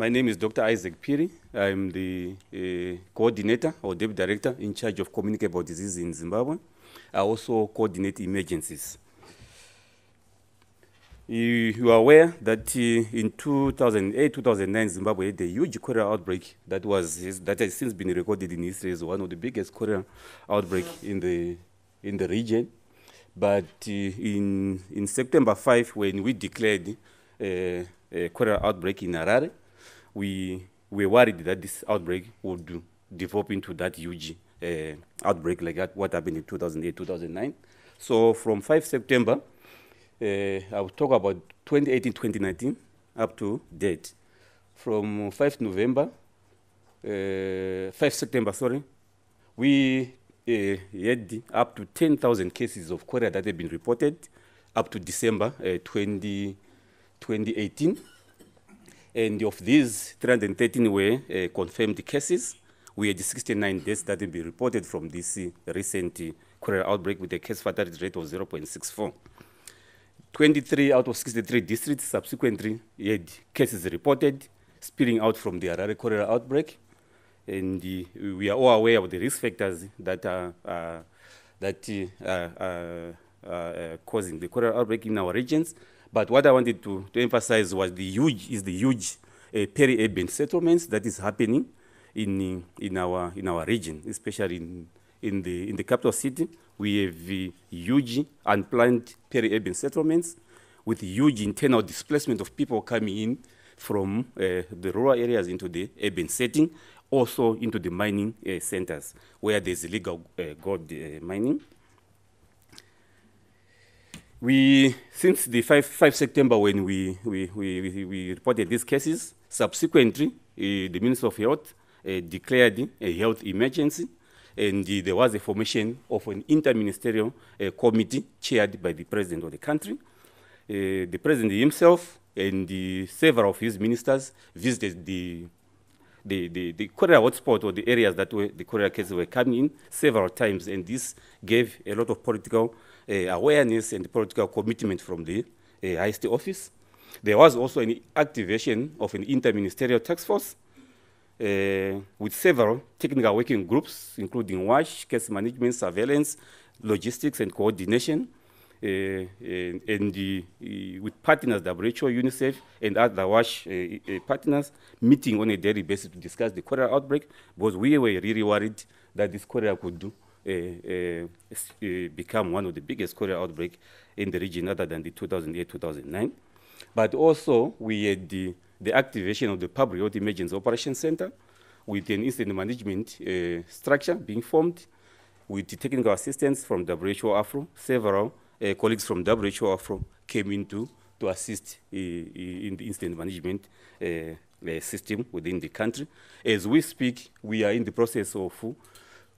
My name is Dr. Isaac Phiri. I'm the uh, coordinator or deputy director in charge of communicable disease in Zimbabwe. I also coordinate emergencies. You, you are aware that uh, in 2008, 2009, Zimbabwe had a huge cholera outbreak that was that has since been recorded in history as one of the biggest cholera outbreak in the in the region. But uh, in in September 5, when we declared a cholera outbreak in Harare, we were worried that this outbreak would develop into that huge uh, outbreak like that, what happened in 2008, 2009. So from 5 September, uh, I will talk about 2018, 2019 up to date. From 5 November, uh, 5 September, sorry, we uh, had up to 10,000 cases of cholera that have been reported up to December uh, 20, 2018. And of these, 313 were uh, confirmed cases. We had 69 deaths that have been reported from this recent uh, cholera outbreak with a case fatality rate of 0.64. 23 out of 63 districts subsequently had cases reported spilling out from the Harare cholera outbreak. And uh, we are all aware of the risk factors that are, uh, that, are causing the cholera outbreak in our regions. But what I wanted to, to emphasize was the huge, is the huge uh, peri-urban settlements that is happening in, in, our, in our region, especially in, in, the, in the capital city. We have uh, huge unplanned peri-urban settlements with huge internal displacement of people coming in from uh, the rural areas into the urban setting, also into the mining uh, centers where there's illegal uh, gold uh, mining. We, since the 5, 5 September when we, we, we, we reported these cases, subsequently, uh, the Minister of Health uh, declared a health emergency, and uh, there was a formation of an interministerial committee chaired by the President of the country. The President himself and several of his ministers visited the the, the, the cholera hotspot or the areas that were, the cholera cases were coming in several times, and this gave a lot of political awareness and political commitment from the uh, highest office. There was also an activation of an interministerial task force uh, with several technical working groups, including WASH, case management, surveillance, logistics, and coordination. Uh, and, and the, uh, with partners, WHO, UNICEF, and other WASH uh, partners, meeting on a daily basis to discuss the cholera outbreak, because we were really worried that this cholera could do, become one of the biggest cholera outbreak in the region other than the 2008-2009. But also, we had the, the activation of the Public Health Emergency Operations Center with an incident management uh, structure being formed with the technical assistance from WHO Afro, several uh, colleagues from WHO Afro came in to, to assist uh, in the incident management uh, uh, system within the country. As we speak, we are in the process of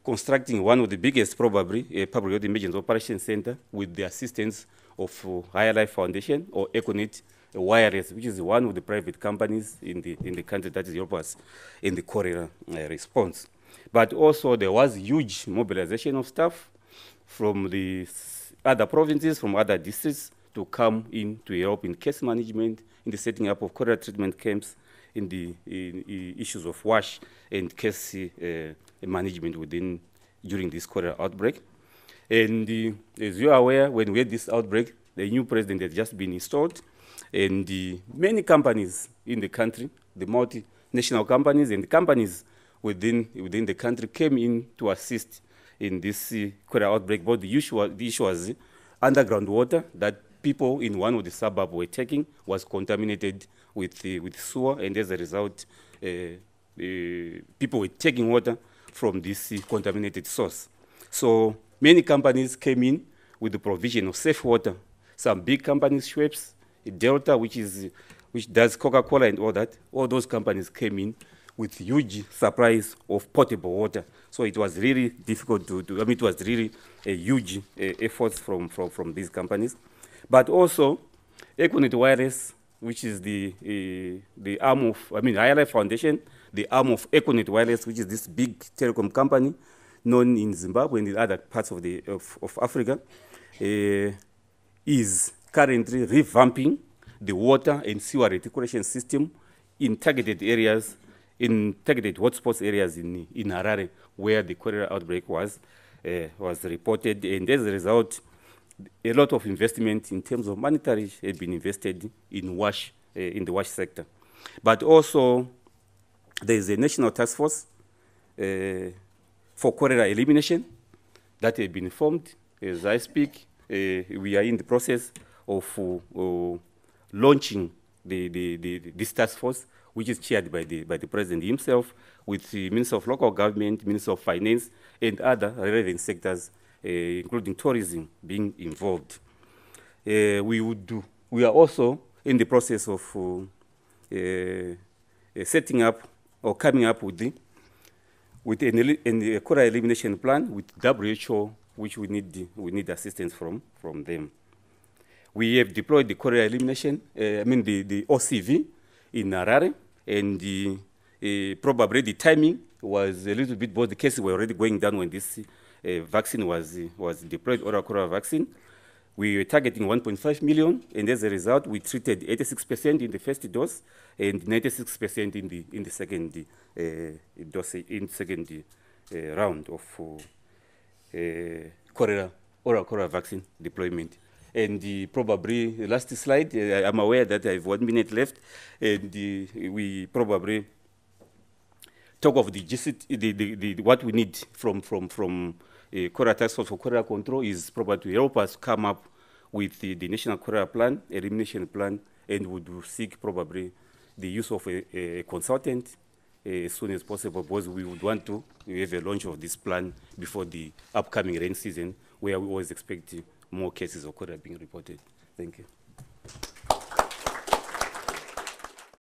constructing one of the biggest, probably, uh, public health emergency operations center with the assistance of uh, Higher Life Foundation or Econet Wireless, which is one of the private companies in the, in the country that is help us in the cholera uh, response. But also there was huge mobilization of staff from the other provinces, from other districts to come in to help in case management, in the setting up of cholera treatment camps, in the in, in issues of wash and case uh, management within during this cholera outbreak. And as you are aware, when we had this outbreak, the new president had just been installed, and many companies in the country, the multinational companies and the companies within within the country came in to assist in this uh, cholera outbreak. But the issue, the issue was underground water that people in one of the suburbs were taking was contaminated with, uh, with sewer, and as a result, uh, people were taking water from this contaminated source. So many companies came in with the provision of safe water. Some big companies, Schweppes, Delta, which, is, which does Coca-Cola and all that, all those companies came in with huge supplies of potable water. So it was really difficult to do. I mean, it was really a huge uh, effort from, from, from these companies. But also, Econet Wireless, which is the, uh, the arm of, I mean, ILF Foundation, the arm of Econet Wireless, which is this big telecom company known in Zimbabwe and in other parts of, the, of, of Africa, uh, is currently revamping the water and sewer reticulation system in targeted areas, in targeted hotspots areas in, in Harare where the cholera outbreak was, uh, was reported. And as a result, a lot of investment in terms of monetary has been invested in WASH, uh, in the WASH sector. But also, there is a national task force uh, for cholera elimination that has been formed. As I speak, uh, we are in the process of launching the, the, the, this task force, which is chaired by the, by the president himself, with the Minister of Local Government, Minister of Finance, and other relevant sectors, including tourism, being involved. Uh, we would do. We are also in the process of uh, uh, setting up or coming up with the with an, an a elimination plan with WHO, which we need we need assistance from from them. We have deployed the cholera elimination, uh, I mean the, the OCV in Harare, and the, uh, probably the timing was a little bit, both the cases were already going down when this vaccine was, was deployed, oral cholera vaccine. We were targeting 1.5 million, and as a result, we treated 86% in the first dose and 96% in the in the second uh, dose in second uh, round of uh, cholera oral cholera vaccine deployment. And uh, probably the last slide, uh, I'm aware that I have one minute left, and uh, we probably talk of the, GCT, the, the, the, what we need from from from uh, cholera task force for cholera control is probably to help us come up with the, the national cholera plan, elimination plan, and would seek probably the use of a, a consultant uh, as soon as possible because we would want to have a launch of this plan before the upcoming rain season where we always expect more cases of cholera being reported. Thank you.